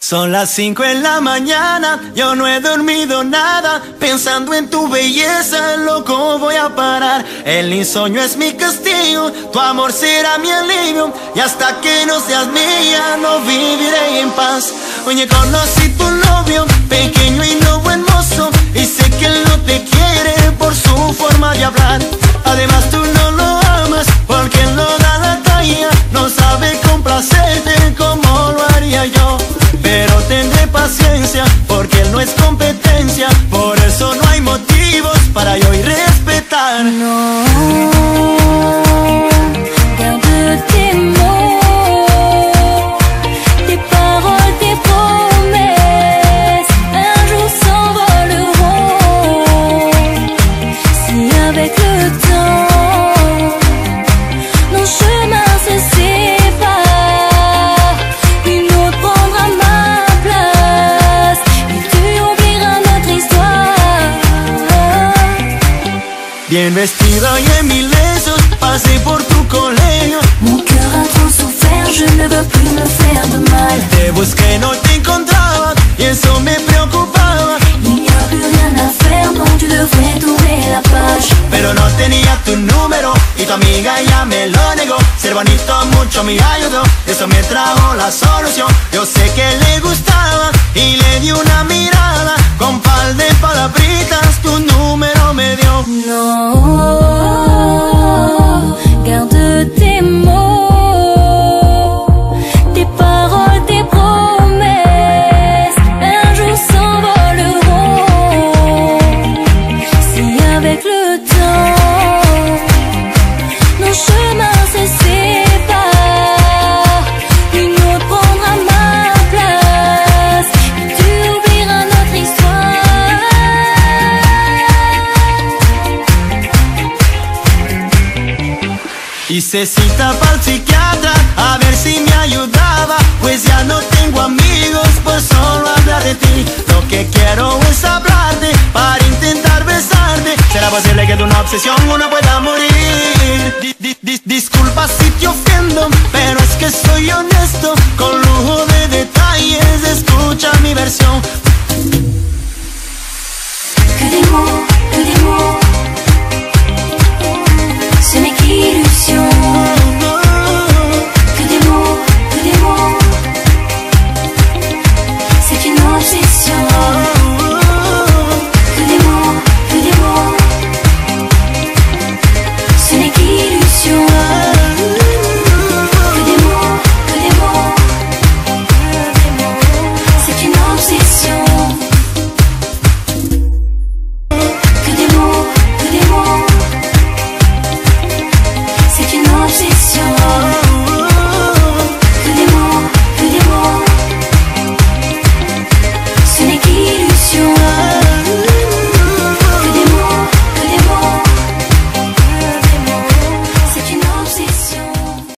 Son las 5 en la mañana, yo no he dormido nada, pensando en tu belleza, loco voy a parar. El insomnio es mi castigo, tu amor será mi alivio, y hasta que no seas mía, no viviré en paz. Oye, conocí tu novio, pequeño y no buen mozo, y sé que él no te quiere por su forma de hablar. Además tú no lo amas, porque él no da la talla, no sabe complacerte Bien vestido y en mil besos pasé por tu colegio. Mon cœur a trop souffert, je ne veux plus me faire de mal. Te busqué, no te encontraba y eso me preocupaba. Il n'y a plus rien à faire, non, tu devrais tourner la page. Pero no tenía tu número y tu amiga ya me lo negó. Ser bonito mucho me ayudó, eso me trajo la solución. Yo sé que le Hice cita para el psiquiatra a ver si me ayudaba. Pues ya no tengo amigos por solo hablar de ti. Lo que quiero es hablarte para intentar besarte. Será posible que de una obsesión uno pueda morir di di dis Disculpa si te ofendo, pero es que soy honesto. Con lujo de detalles, escucha mi versión.